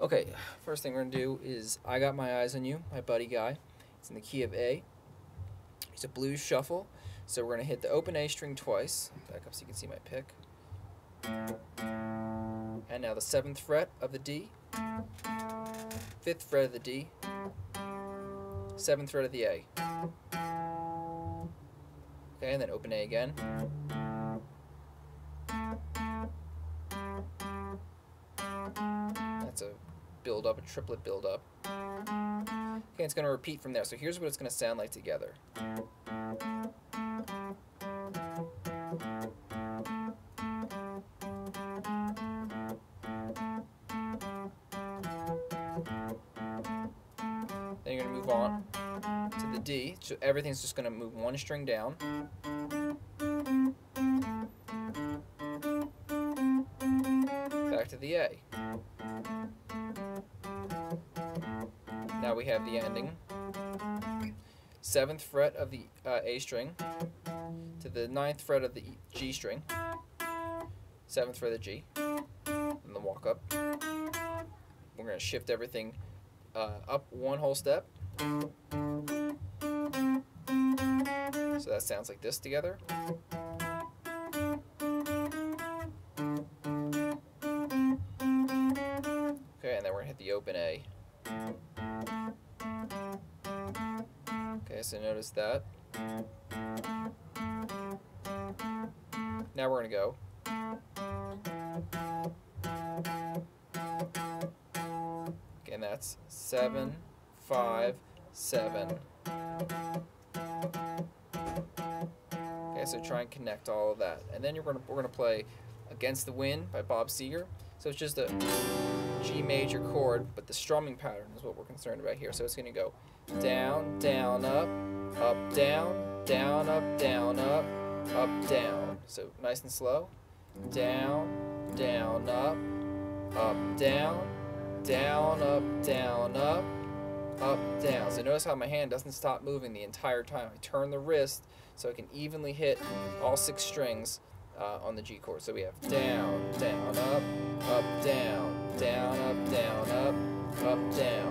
Okay, first thing we're gonna do is I Got My Eyes on You, my Buddy Guy. It's in the key of A. It's a blues shuffle, so we're gonna hit the open A string twice. Back up so you can see my pick. And now the seventh fret of the D, fifth fret of the D, seventh fret of the A. Okay, and then open A again. Build up, a triplet build up. Okay, it's going to repeat from there. So here's what it's going to sound like together. Then you're going to move on to the D. So everything's just going to move one string down. Back to the A. Now we have the ending. Seventh fret of the uh, A string to the ninth fret of the G string. Seventh fret of the G. And the walk up. We're to shift everything uh, up one whole step. So that sounds like this together. Okay, and then we're to hit the open A. Okay, so notice that. Now we're going to go. Okay, and that's seven, five, seven. Okay, so try and connect all of that. And then you're gonna, we're going to play Against the Wind by Bob Seger. So it's just a G major chord, but the strumming pattern is what we're concerned about here. So it's going to go down, down, up, up, down, down, up, down, up, up, down. So nice and slow. Down, down, up, up, down, down, up, down, up, up, down. So notice how my hand doesn't stop moving the entire time. I turn the wrist so I can evenly hit all six strings uh, on the G chord. So we have down, down, up, up, down, down, up, down, up, up, down, down, down, up, up, down,